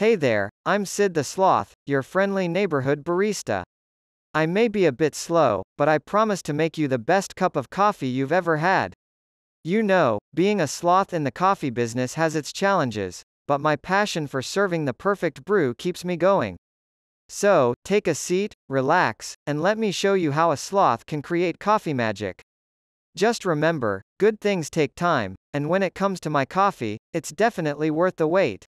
Hey there, I'm Sid the Sloth, your friendly neighborhood barista. I may be a bit slow, but I promise to make you the best cup of coffee you've ever had. You know, being a sloth in the coffee business has its challenges, but my passion for serving the perfect brew keeps me going. So, take a seat, relax, and let me show you how a sloth can create coffee magic. Just remember, good things take time, and when it comes to my coffee, it's definitely worth the wait.